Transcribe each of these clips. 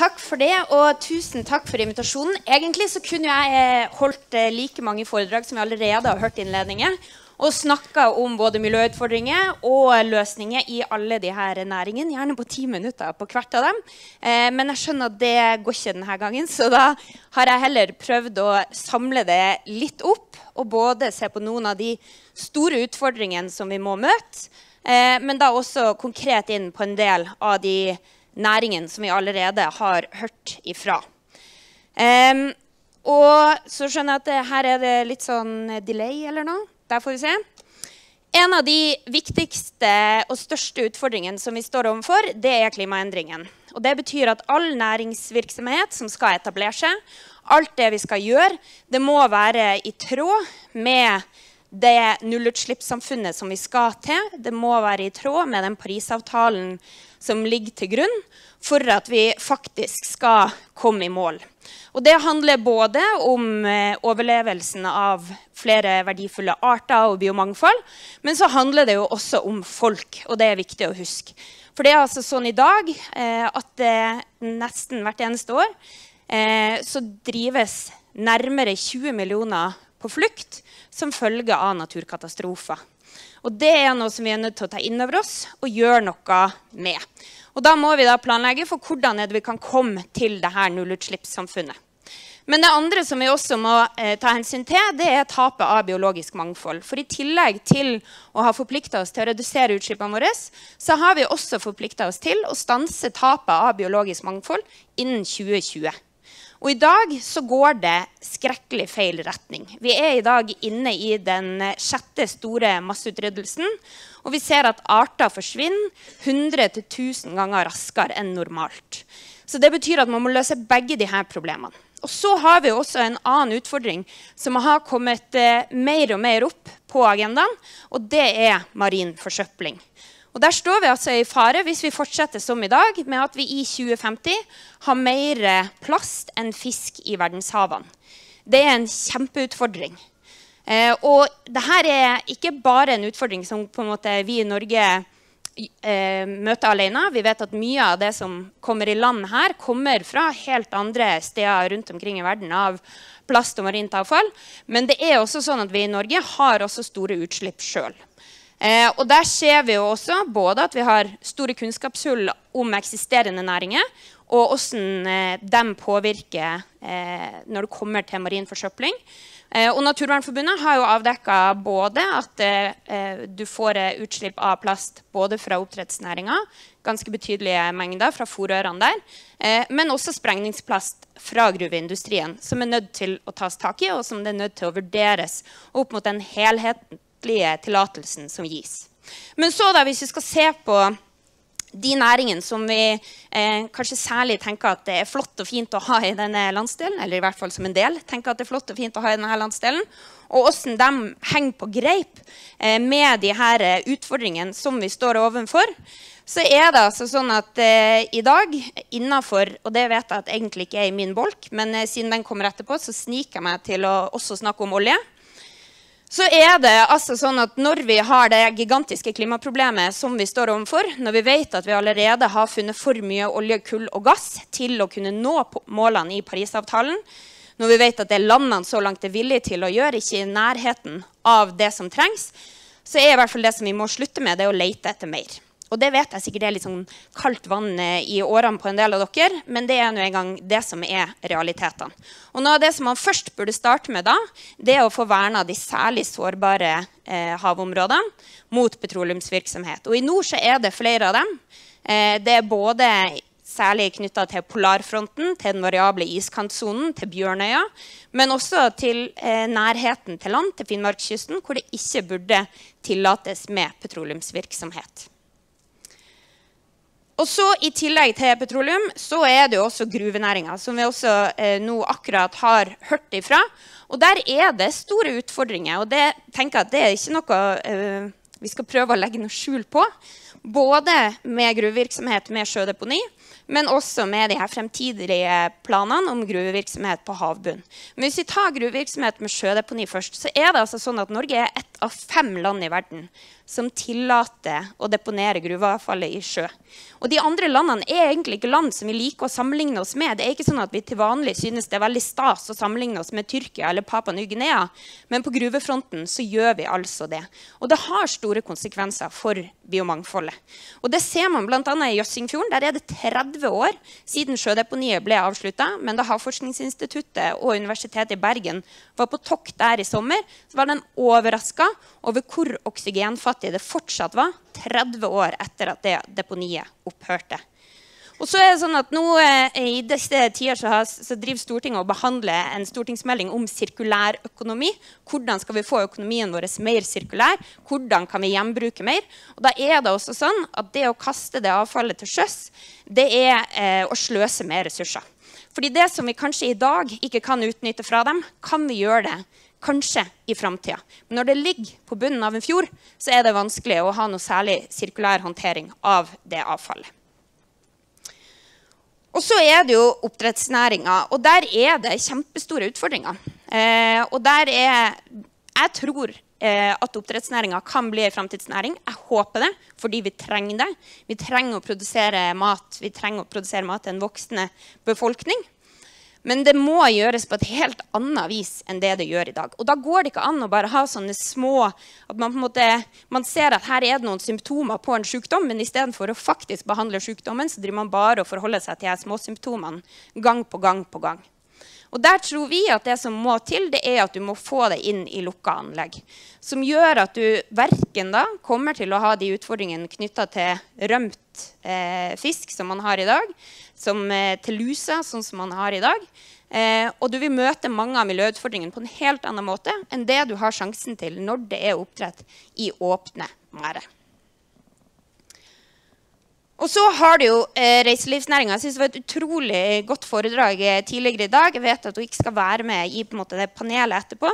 Takk for det, og tusen takk for invitasjonen. Egentlig så kunne jeg eh, holdt eh, like mange foredrag som vi allerede har hørt innledninger, og snakka om både miljøutfordringer og løsninger i alle de her næringene. Gjerne på ti minutter på hvert av dem. Eh, men jeg skjønner at det går ikke denne gangen, så da har jeg heller prøvd å samle det litt opp, og både se på noen av de store utfordringene som vi må møte, men da også konkret inn på en del av de næringen som vi allerede har hørt ifra. Um, og så skjønner jeg at det, her er det litt sånn delay eller noe. Der får vi se. En av de viktigste og største utfordringene som vi står overfor, det er klimaendringen. Og det betyr at all næringsvirksomhet som skal etablere seg, alt det vi skal gjøre, det må være i tråd med det nullutslippssamfunnet som vi skal til. Det må være i tråd med den Parisavtalen som ligger til grunn for at vi faktisk skal komme i mål. Og det handler både om eh, overlevelsen av flere verdifulle arter og biomangfold, men så handler det jo også om folk, og det er viktig å huske. For det er altså sånn i dag eh, at det nesten hvert eneste år eh, så drives nærmere 20 millioner på flukt som følge av naturkatastrofer. Og det er noe som vi er nødt til å ta inn over oss og gjøre noe med. Og da må vi da planlegge for hvordan vi kan komme til dette nullutslippssamfunnet. Men det andre som vi også må eh, ta hensyn til, det er tapet av biologisk mangfold. For i tillegg til å ha forplikta oss til å redusere utslippene våre, så har vi også forplikta oss til å stanse tapet av biologisk mangfold innen 2020. Og i dag så går det skrekkelig feil retning. Vi er i dag inne i den sjette store masseutryddelsen. Og vi ser at arter forsvinner 100-1000 ganger raskere enn normalt. Så det betyr at man må løse begge disse problemene. Og så har vi også en annen utfordring som har kommet eh, mer og mer opp på agendaen, og det er marin forsøpling. Og Der står vi altså i fare hvis vi fortsetter som i dag, med at vi i 2050 har mer plast enn fisk i verdenshavene. Det er en kjempeutfordring. Eh, og dette er ikke bare en utfordring som måte, vi i Norge eh, møter alene. Vi vet at mye av det som kommer i land her, kommer fra helt andre steder rundt omkring i verden av plast og marint avfall. Men det er også sånn at vi i Norge har også store utslipp sjøl. Eh, og der ser vi jo også både at vi har store kunnskapshull om eksisterende næringer, og hvordan eh, de påvirker eh, når det kommer til marin forsøpling. Eh, og Naturvernforbundet har jo avdekka både at eh, du får eh, utslipp av plast både fra oppdrettsnæringa, ganske betydelige mengder fra fòrørene der, men også sprengningsplast fra gruveindustrien, som er nødt til å tas tak i, og som det er nødt til å vurderes opp mot den helheten skriftlige tillatelsen som gis. Men så da, hvis vi skal se på de næringene som vi eh, kanskje særlig tenker at det er flott og fint å ha i denne landsdelen, eller i hvert fall som en del tenker at det er flott og fint å ha i denne landsdelen, og hvordan de henger på greip eh, med de her eh, utfordringene som vi står overfor, så er det altså sånn at eh, i dag innafor Og det vet jeg at egentlig ikke er i min bolk, men eh, siden den kommer etterpå, så sniker jeg meg til å også snakke om olje så er det altså sånn at når vi har det gigantiske klimaproblemet som vi står overfor, når vi vet at vi allerede har funnet for mye olje, kull og gass til å kunne nå målene i Parisavtalen, når vi vet at det er landene så langt er villige til å gjøre, ikke i nærheten av det som trengs, så er i hvert fall det som vi må slutte med, det å lete etter mer. Og det vet jeg sikkert det er litt sånn kaldt vann eh, i årene på en del av dere, men det er nå engang det som er realitetene. Og noe av det som man først burde starte med da, det er å få verna de særlig sårbare eh, havområdene mot petroleumsvirksomhet. Og i nord så er det flere av dem. Eh, det er både særlig knytta til polarfronten, til den variable iskantsonen, til Bjørnøya, men også til eh, nærheten til land, til Finnmarkskysten, hvor det ikke burde tillates med petroleumsvirksomhet. Og så I tillegg til petroleum så er det jo også gruvenæringa, som vi også eh, nå akkurat har hørt ifra. Og Der er det store utfordringer. og det tenker jeg at det er ikke noe eh, vi skal prøve å legge noe skjul på. Både med gruvevirksomhet med sjødeponi, men også med de her fremtidige planene om gruvevirksomhet på havbunnen. Hvis vi tar gruvevirksomhet med sjødeponi først, så er det altså sånn at Norge er et av fem land i verden som tillater å deponere gruveavfallet i sjø. Og de andre landene er egentlig ikke land som vi liker å sammenligne oss med. Det er ikke sånn at vi til vanlig synes det er veldig stas å sammenligne oss med Tyrkia eller Papua Ny-Guinea, men på gruvefronten så gjør vi altså det. Og det har store konsekvenser for biomangfoldet. Og det ser man bl.a. i Jøssingfjorden. Der er det 30 år siden sjødeponiet ble avslutta. Men da Havforskningsinstituttet og Universitetet i Bergen var på tokt der i sommer, så var den overraska over hvor oksygenfattig det fortsatt var 30 år etter at det deponiet opphørte. Og så er det sånn at nå eh, I disse tider så, har, så, driver Stortinget og behandler en stortingsmelding om sirkulær økonomi. Hvordan skal vi få økonomien vår mer sirkulær? Hvordan kan vi gjenbruke mer? Og da er det også sånn at det å kaste det avfallet til sjøs, det er eh, å sløse med ressurser. Fordi det som vi kanskje i dag ikke kan utnytte fra dem, kan vi gjøre det kanskje i framtida. Men når det ligger på bunnen av en fjord, så er det vanskelig å ha noe særlig sirkulær håndtering av det avfallet. Og så er det jo oppdrettsnæringa, og der er det kjempestore utfordringer. Eh, og der er Jeg tror eh, at oppdrettsnæringa kan bli en framtidsnæring. Jeg håper det, fordi vi trenger det. Vi trenger å produsere mat Vi trenger å produsere mat til en voksende befolkning. Men det må gjøres på et helt annet vis enn det det gjør i dag. Og da går det ikke an å bare ha sånne små At man måte, man ser at her er det noen symptomer på en sykdom, men istedenfor å faktisk behandle sykdommen, så driver man bare og forholder seg til de småsymptomene gang på gang på gang. Og Der tror vi at det som må til, det er at du må få det inn i lukka anlegg. Som gjør at du verken da kommer til å ha de utfordringene knytta til rømt eh, fisk som man har i dag, som eh, til lusa, sånn som man har i dag. Eh, og du vil møte mange av miljøutfordringene på en helt annen måte enn det du har sjansen til når det er oppdrett i åpne merder. Og så har du jo eh, reiselivsnæringa. Jeg synes det var et utrolig godt foredrag eh, tidligere i dag. Jeg vet at hun ikke skal være med i måte, det panelet etterpå.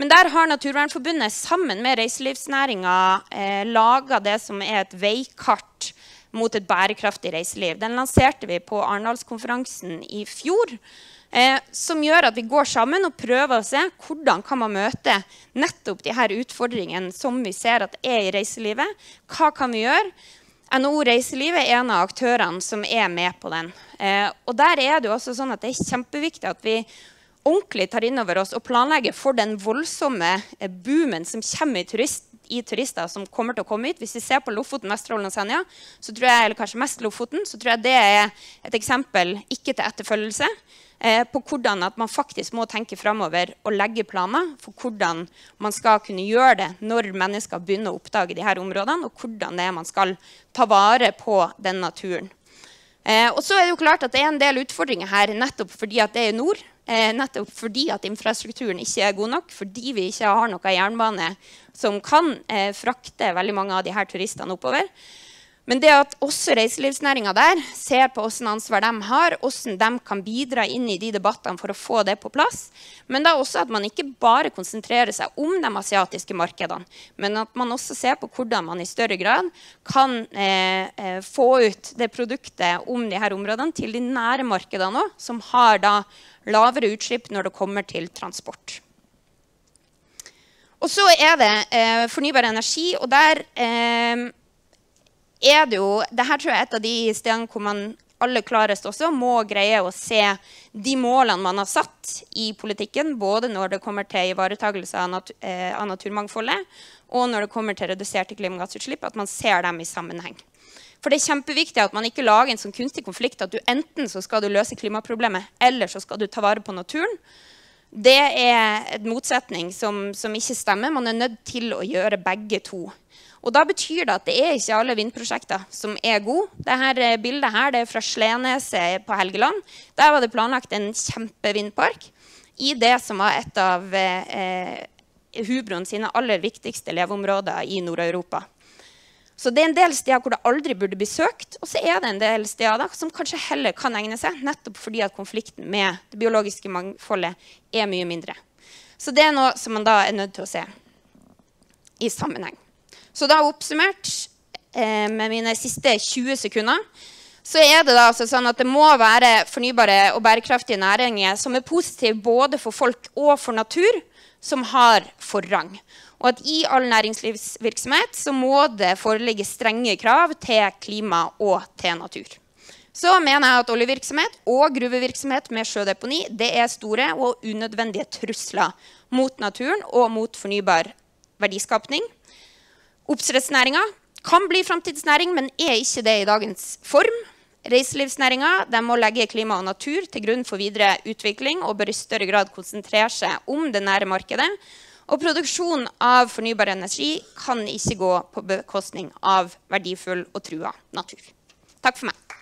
Men der har Naturvernforbundet sammen med reiselivsnæringa eh, laga det som er et veikart mot et bærekraftig reiseliv. Den lanserte vi på Arendalskonferansen i fjor. Eh, som gjør at vi går sammen og prøver å se hvordan kan man møte nettopp de her utfordringene som vi ser at er i reiselivet. Hva kan vi gjøre? NHO Reiseliv er en av aktørene som er med på den. Eh, og der er Det jo også sånn at det er kjempeviktig at vi ordentlig tar inn over oss og planlegger for den voldsomme eh, boomen som kommer i, turist, i, turister som kommer til å komme hit. Hvis vi ser på Lofoten, Vesterålen og Senja, så tror jeg, eller kanskje mest Lofoten, så tror jeg det er et eksempel ikke til etterfølgelse eh, på hvordan at man faktisk må tenke framover og legge planer for hvordan man skal kunne gjøre det når mennesker begynner å oppdage de her områdene, og hvordan det er man skal ta vare på den naturen. Eh, og så er Det jo klart at det er en del utfordringer her nettopp fordi at det er i nord. Eh, nettopp fordi at infrastrukturen ikke er god nok, fordi vi ikke har noe jernbane som kan eh, frakte veldig mange av de her turistene oppover. Men det at også reiselivsnæringa der ser på hvilket ansvar de har, hvordan de kan bidra inn i de debattene for å få det på plass, men da også at man ikke bare konsentrerer seg om de asiatiske markedene, men at man også ser på hvordan man i større grad kan eh, eh få ut det produktet om de her områdene til de nære markedene òg, som har da lavere utslipp når det kommer til transport. Og så er det eh, fornybar energi, og der eh, er det jo Dette tror jeg er et av de stedene hvor man aller klarest også må greie å se de målene man har satt i politikken, både når det kommer til ivaretakelse av, nat eh, av naturmangfoldet, og når det kommer til reduserte klimagassutslipp, at man ser dem i sammenheng. For det er kjempeviktig at man ikke lager en sånn kunstig konflikt at du enten så skal du løse klimaproblemet, eller så skal du ta vare på naturen. Det er en motsetning som, som ikke stemmer. Man er nødt til å gjøre begge to. Og da betyr det at det er ikke alle vindprosjekter som er gode. Dette eh, bildet her, det er fra Sleneset på Helgeland. Der var det planlagt en kjempevindpark i det som var et av eh, Hubroen sine aller viktigste leveområder i Nord-Europa. Så det er en del steder hvor det aldri burde bli søkt, og så er det en del steder som kanskje heller kan egne seg, nettopp fordi at konflikten med det biologiske mangfoldet er mye mindre. Så det er noe som man da er nødt til å se i sammenheng. Så da oppsummert eh, med mine siste 20 sekunder så er det da altså sånn at det må være fornybare og bærekraftige næringer som er positive både for folk og for natur, som har forrang. Og at i all næringslivsvirksomhet så må det foreligge strenge krav til klima og til natur. Så mener jeg at oljevirksomhet og gruvevirksomhet med sjødeponi det er store og unødvendige trusler mot naturen og mot fornybar verdiskapning. Oppdrettsnæringa kan bli framtidsnæring, men er ikke det i dagens form. Reiselivsnæringa må legge klima og natur til grunn for videre utvikling og bør i større grad konsentrere seg om det nære markedet. Og produksjon av fornybar energi kan ikke gå på bekostning av verdifull og trua natur. Takk for meg.